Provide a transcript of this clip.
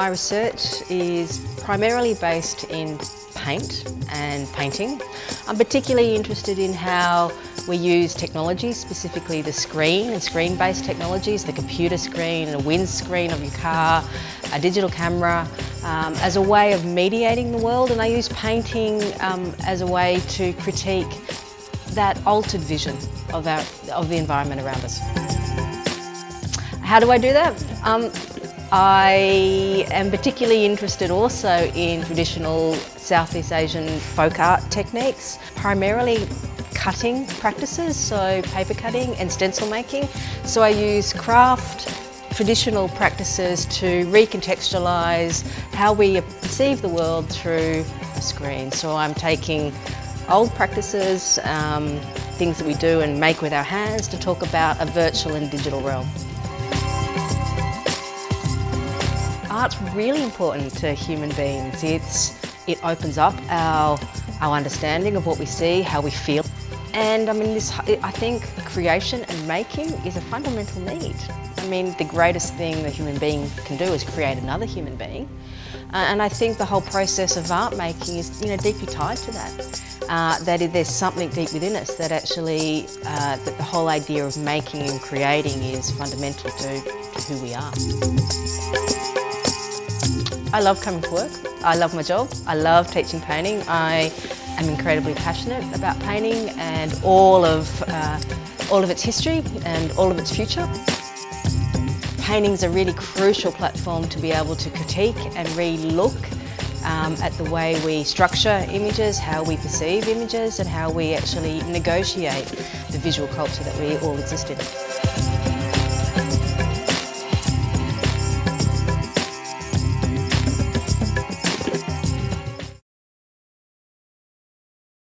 My research is primarily based in paint and painting. I'm particularly interested in how we use technology, specifically the screen and screen-based technologies, the computer screen, a windscreen of your car, a digital camera, um, as a way of mediating the world. And I use painting um, as a way to critique that altered vision of, our, of the environment around us. How do I do that? Um, I am particularly interested also in traditional Southeast Asian folk art techniques, primarily cutting practices, so paper cutting and stencil making. So I use craft traditional practices to recontextualise how we perceive the world through a screen. So I'm taking old practices, um, things that we do and make with our hands to talk about a virtual and digital realm. Art's really important to human beings. It's, it opens up our, our understanding of what we see, how we feel. And I mean, this, I think creation and making is a fundamental need. I mean, the greatest thing the human being can do is create another human being. Uh, and I think the whole process of art making is, you know, deeply tied to that. Uh, that there's something deep within us that actually, uh, that the whole idea of making and creating is fundamental to, to who we are. I love coming to work. I love my job. I love teaching painting. I am incredibly passionate about painting and all of, uh, all of its history and all of its future. Painting is a really crucial platform to be able to critique and re-look um, at the way we structure images, how we perceive images and how we actually negotiate the visual culture that we all exist in.